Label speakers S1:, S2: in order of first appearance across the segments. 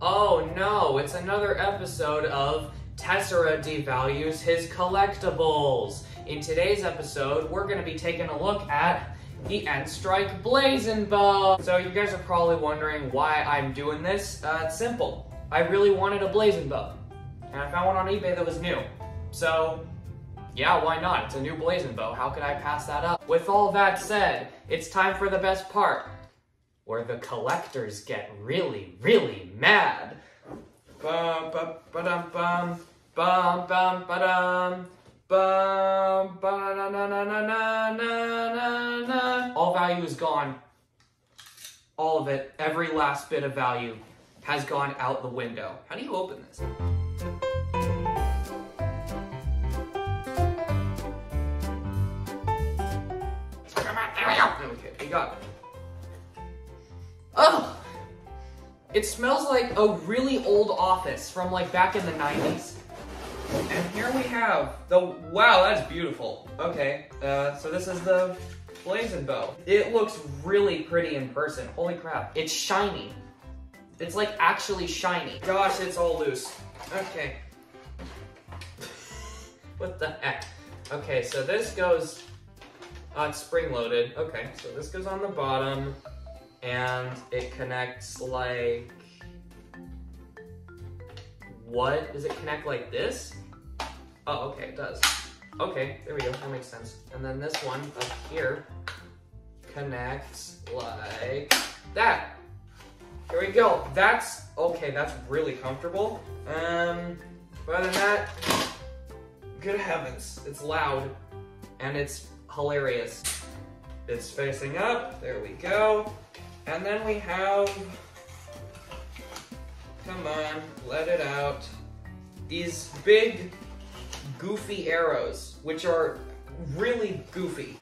S1: Oh no, it's another episode of Tessera devalues his collectibles. In today's episode, we're going to be taking a look at the N-Strike Blazing Bow. So you guys are probably wondering why I'm doing this. Uh, it's simple. I really wanted a Blazing Bow, and I found one on eBay that was new. So yeah, why not? It's a new Blazing Bow. How could I pass that up? With all that said, it's time for the best part, where the collectors get really, really mad. Bum, bum, ba-dum, bum, bum, bum, ba-dum, bum, ba-na-na-na-na-na-na-na. All value is gone. All of it, every last bit of value has gone out the window. How do you open this? Okay, we got it. It smells like a really old office from like back in the 90s. And here we have the, wow, that's beautiful. Okay, uh, so this is the Blazing Bow. It looks really pretty in person. Holy crap. It's shiny. It's like actually shiny. Gosh, it's all loose. Okay. what the heck? Okay, so this goes uh, spring loaded. Okay, so this goes on the bottom and it connects like, what? Does it connect like this? Oh, okay, it does. Okay, there we go, that makes sense. And then this one up here connects like that. Here we go. That's, okay, that's really comfortable. Um, other than that, good heavens, it's loud and it's hilarious. It's facing up, there we go. And then we have, come on, let it out. These big, goofy arrows, which are really goofy.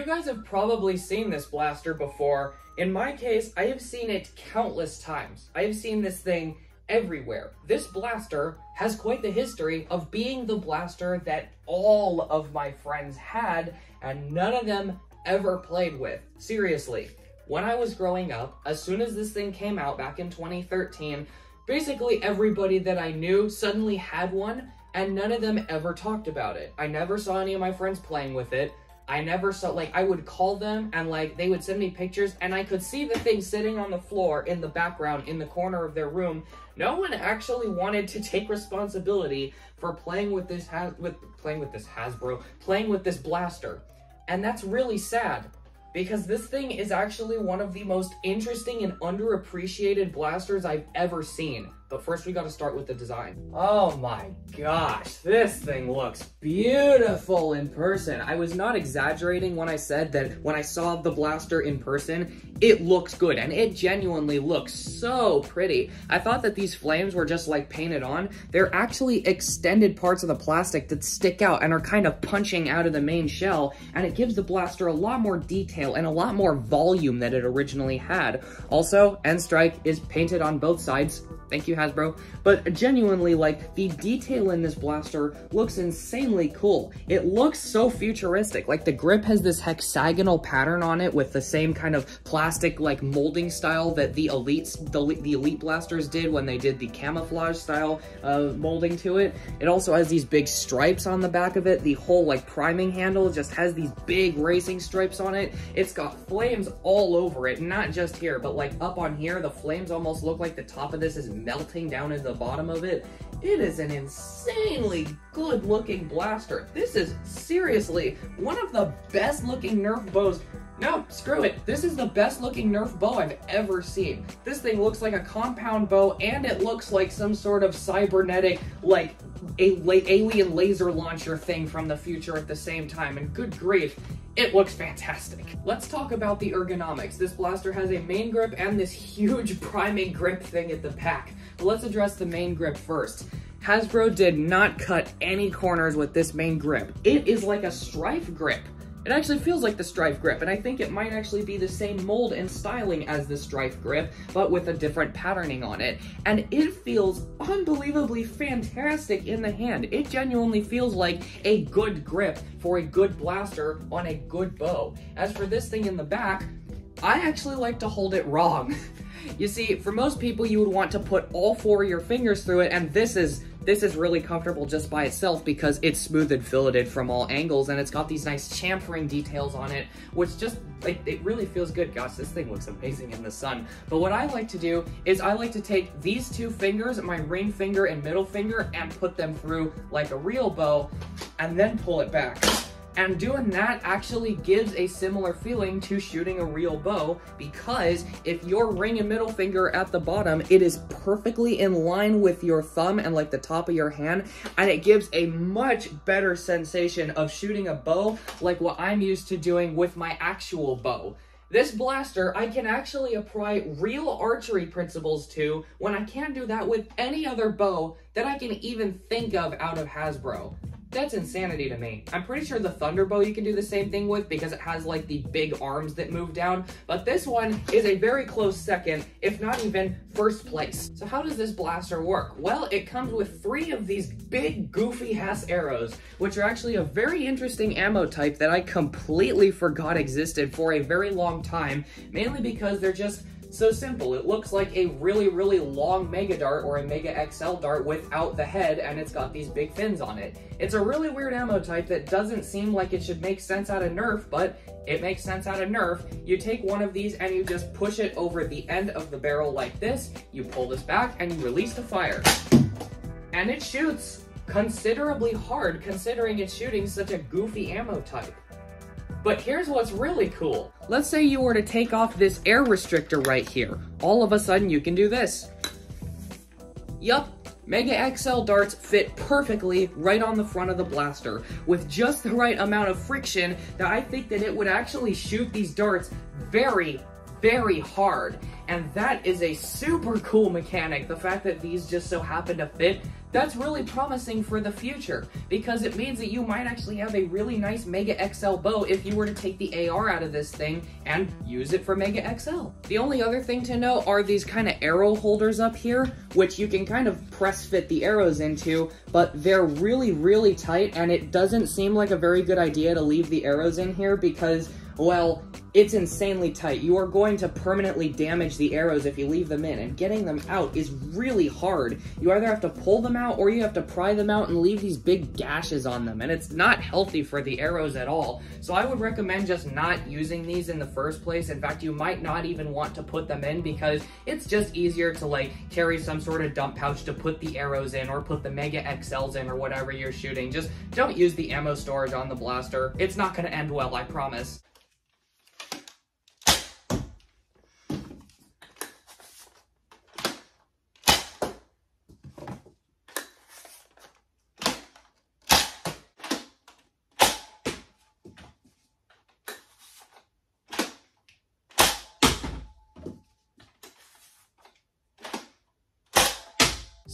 S1: You guys have probably seen this blaster before. In my case, I have seen it countless times. I have seen this thing everywhere. This blaster has quite the history of being the blaster that all of my friends had and none of them ever played with. Seriously. When I was growing up, as soon as this thing came out back in 2013, basically everybody that I knew suddenly had one and none of them ever talked about it. I never saw any of my friends playing with it. I never saw, like, I would call them and, like, they would send me pictures and I could see the thing sitting on the floor in the background in the corner of their room. No one actually wanted to take responsibility for playing with this, has with playing with this Hasbro, playing with this blaster. And that's really sad because this thing is actually one of the most interesting and underappreciated blasters I've ever seen. But first we gotta start with the design. Oh my gosh, this thing looks beautiful in person. I was not exaggerating when I said that when I saw the blaster in person, it looks good and it genuinely looks so pretty. I thought that these flames were just like painted on. They're actually extended parts of the plastic that stick out and are kind of punching out of the main shell and it gives the blaster a lot more detail and a lot more volume that it originally had. Also, N-Strike is painted on both sides Thank you, Hasbro. But genuinely, like, the detail in this blaster looks insanely cool. It looks so futuristic. Like, the grip has this hexagonal pattern on it with the same kind of plastic, like, molding style that the Elites, the, the Elite blasters did when they did the camouflage style uh, molding to it. It also has these big stripes on the back of it. The whole, like, priming handle just has these big racing stripes on it. It's got flames all over it, not just here, but, like, up on here, the flames almost look like the top of this is melting down into the bottom of it. It is an insanely good looking blaster. This is seriously one of the best looking Nerf bows. No, screw it. This is the best looking Nerf bow I've ever seen. This thing looks like a compound bow and it looks like some sort of cybernetic, like a alien laser launcher thing from the future at the same time. And good grief, it looks fantastic. Let's talk about the ergonomics. This blaster has a main grip and this huge priming grip thing at the back. But let's address the main grip first. Hasbro did not cut any corners with this main grip. It is like a strife grip. It actually feels like the Strife grip, and I think it might actually be the same mold and styling as the Strife grip, but with a different patterning on it. And it feels unbelievably fantastic in the hand. It genuinely feels like a good grip for a good blaster on a good bow. As for this thing in the back, I actually like to hold it wrong. you see, for most people, you would want to put all four of your fingers through it, and this is this is really comfortable just by itself because it's smooth and filleted from all angles and it's got these nice chamfering details on it, which just, like, it really feels good. Gosh, this thing looks amazing in the sun. But what I like to do is I like to take these two fingers, my ring finger and middle finger, and put them through like a real bow and then pull it back. And doing that actually gives a similar feeling to shooting a real bow because if your ring and middle finger at the bottom, it is perfectly in line with your thumb and like the top of your hand, and it gives a much better sensation of shooting a bow like what I'm used to doing with my actual bow. This blaster, I can actually apply real archery principles to when I can't do that with any other bow that I can even think of out of Hasbro. That's insanity to me. I'm pretty sure the Thunderbow you can do the same thing with because it has like the big arms that move down, but this one is a very close second, if not even first place. So how does this blaster work? Well, it comes with three of these big goofy ass arrows, which are actually a very interesting ammo type that I completely forgot existed for a very long time, mainly because they're just so simple. It looks like a really, really long Mega Dart or a Mega XL Dart without the head, and it's got these big fins on it. It's a really weird ammo type that doesn't seem like it should make sense out of Nerf, but it makes sense out of Nerf. You take one of these and you just push it over the end of the barrel like this, you pull this back, and you release the fire. And it shoots considerably hard considering it's shooting such a goofy ammo type. But here's what's really cool. Let's say you were to take off this air restrictor right here. All of a sudden you can do this. Yup, Mega XL darts fit perfectly right on the front of the blaster with just the right amount of friction that I think that it would actually shoot these darts very, very hard. And that is a super cool mechanic. The fact that these just so happen to fit that's really promising for the future because it means that you might actually have a really nice Mega XL bow if you were to take the AR out of this thing and use it for Mega XL. The only other thing to know are these kind of arrow holders up here, which you can kind of press fit the arrows into, but they're really, really tight and it doesn't seem like a very good idea to leave the arrows in here because well, it's insanely tight. You are going to permanently damage the arrows if you leave them in, and getting them out is really hard. You either have to pull them out or you have to pry them out and leave these big gashes on them, and it's not healthy for the arrows at all. So I would recommend just not using these in the first place. In fact, you might not even want to put them in because it's just easier to like carry some sort of dump pouch to put the arrows in or put the Mega XLs in or whatever you're shooting. Just don't use the ammo storage on the blaster. It's not going to end well, I promise.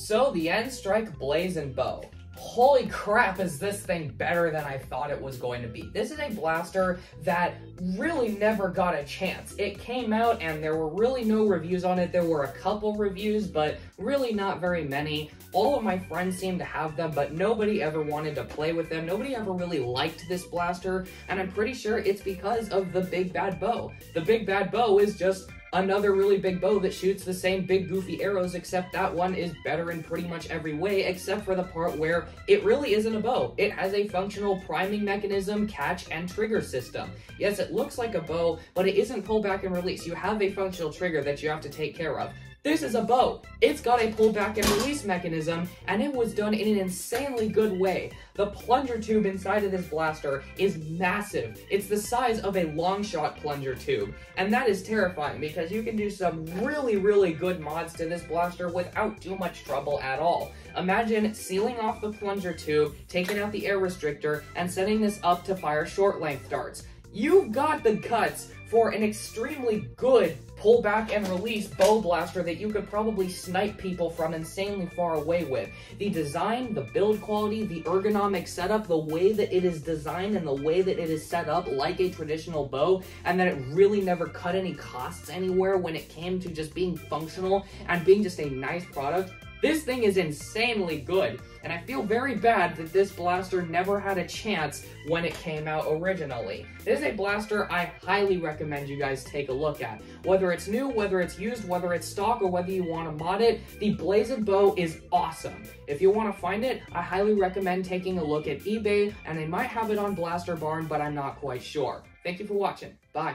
S1: So the N-Strike Blazing Bow. Holy crap, is this thing better than I thought it was going to be. This is a blaster that really never got a chance. It came out and there were really no reviews on it. There were a couple reviews, but really not very many. All of my friends seemed to have them, but nobody ever wanted to play with them. Nobody ever really liked this blaster, and I'm pretty sure it's because of the Big Bad Bow. The Big Bad Bow is just another really big bow that shoots the same big goofy arrows, except that one is better in pretty much every way, except for the part where it really isn't a bow. It has a functional priming mechanism, catch, and trigger system. Yes, it looks like a bow, but it isn't pull back and release. You have a functional trigger that you have to take care of. This is a bow. It's got a pull back and release mechanism, and it was done in an insanely good way. The plunger tube inside of this blaster is massive. It's the size of a Longshot plunger tube, and that is terrifying because you can do some really, really good mods to this blaster without too much trouble at all. Imagine sealing off the plunger tube, taking out the air restrictor, and setting this up to fire short length darts you've got the guts for an extremely good pull back and release bow blaster that you could probably snipe people from insanely far away with. The design, the build quality, the ergonomic setup, the way that it is designed and the way that it is set up like a traditional bow, and that it really never cut any costs anywhere when it came to just being functional and being just a nice product. This thing is insanely good, and I feel very bad that this blaster never had a chance when it came out originally. This is a blaster I highly recommend you guys take a look at. Whether it's new, whether it's used, whether it's stock, or whether you want to mod it, the Blazed Bow is awesome. If you want to find it, I highly recommend taking a look at eBay, and they might have it on Blaster Barn, but I'm not quite sure. Thank you for watching. Bye.